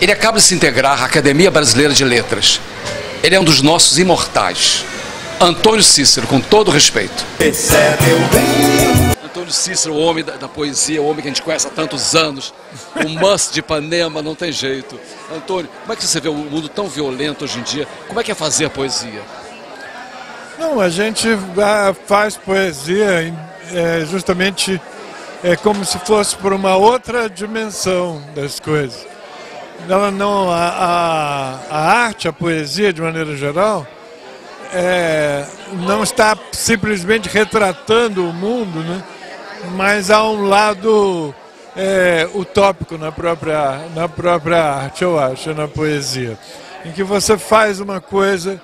Ele acaba de se integrar à Academia Brasileira de Letras. Ele é um dos nossos imortais. Antônio Cícero, com todo respeito. Antônio Cícero, o homem da, da poesia, o homem que a gente conhece há tantos anos, o must de Ipanema, não tem jeito. Antônio, como é que você vê o mundo tão violento hoje em dia? Como é que é fazer a poesia? Não, a gente ah, faz poesia é, justamente é como se fosse por uma outra dimensão das coisas. Ela não, a, a, a arte, a poesia de maneira geral, é, não está simplesmente retratando o mundo, né? mas há um lado é, utópico na própria, na própria arte, eu acho, na poesia, em que você faz uma coisa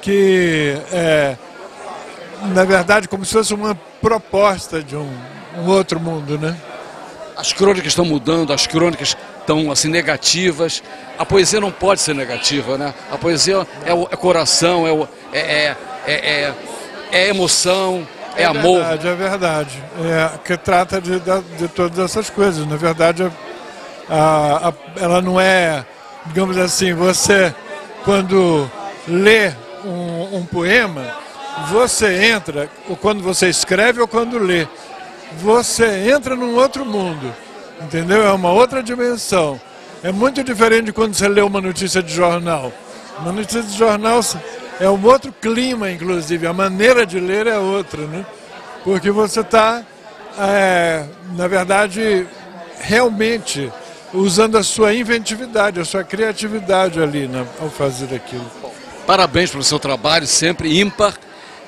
que é, na verdade, como se fosse uma proposta de um, um outro mundo, né? As crônicas estão mudando, as crônicas estão assim negativas. A poesia não pode ser negativa, né? A poesia é o é coração, é, o- é, é, é, é- é emoção, é, amor. Verdade, é verdade. É, que trata de, de todas essas coisas. Na verdade, a- a- a- ela não é, digamos assim, você, quando lê um, um poema, você entra, ou quando você escreve ou quando lê, você entra num outro mundo, entendeu? É uma outra dimensão. É muito diferente de quando você lê uma notícia de jornal. Uma notícia de jornal é um outro clima, inclusive. A maneira de ler é outra, né? Porque você está, na verdade, realmente usando a sua inventividade, a sua criatividade ali né, ao fazer aquilo. Parabéns pelo seu trabalho, sempre ímpar.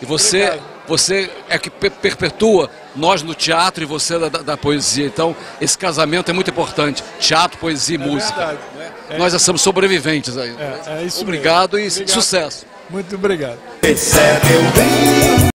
E você, Obrigado. você é que per- perpetua nós no teatro e você da, da- poesia. Então, esse casamento é muito importante. Teatro, poesia e música. verdade. Nós já somos sobreviventes aí. É, é isso Obrigado mesmo. e Obrigado. sucesso. Muito obrigado.